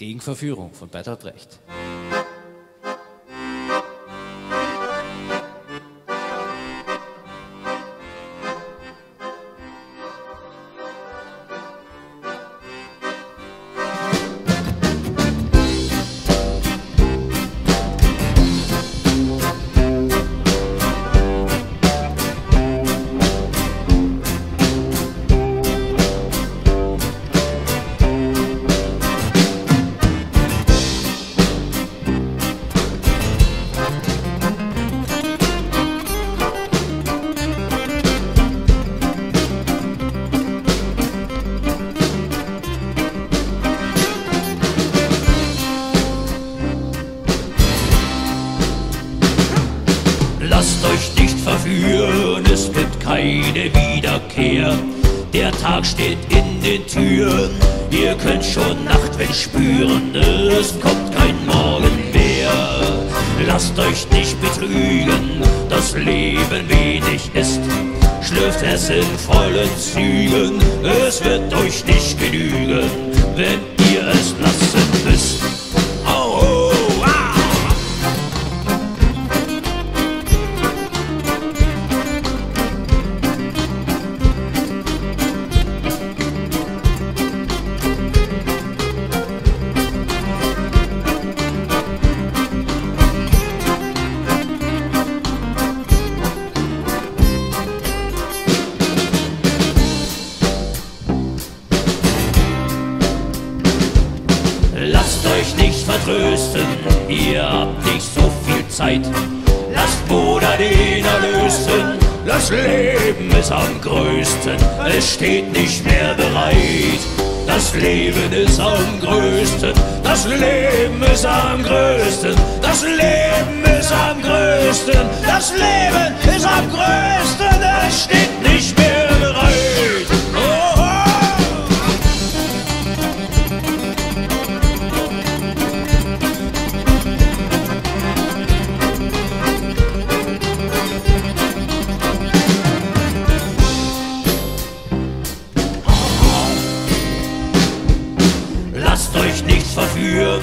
Gegen Verführung von Bertolt Brecht. Lasst euch nicht verführen, es gibt keine Wiederkehr. Der Tag steht in den Türen, ihr könnt schon Nachtwind spüren, es kommt kein Morgen mehr. Lasst euch nicht betrügen, das Leben wenig ist. Schlürft es in vollen Zügen, es wird euch nicht genügen, wenn ihr es euch nicht vertrösten, ihr habt nicht so viel Zeit. Lasst Bruder den erlösen, das Leben ist am größten, es steht nicht mehr bereit. Das Leben ist am größten, das Leben ist am größten, das Leben ist am größten, das Leben ist am größten, Lasst euch nicht verführen,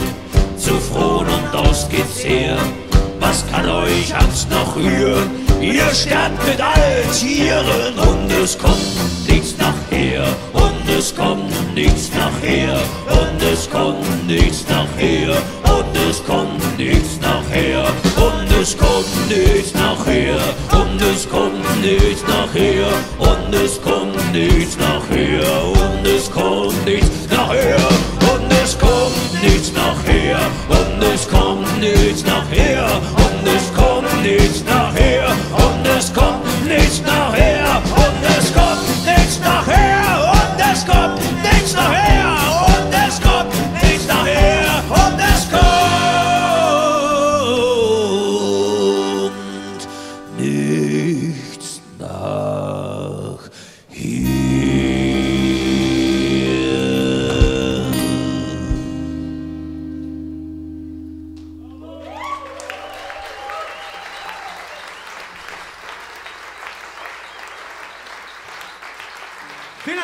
zu frohen und aus geht's her. Was kann euch Angst noch rühren? Ihr sterbt mit allen Tieren und es kommt nichts nachher. Und es kommt nichts nachher. Und es kommt nichts nachher. Und es kommt nichts nachher. Und es kommt nichts nachher. Und es kommt nichts nachher. Und es kommt nichts nachher. Und es kommt nichts nachher. てな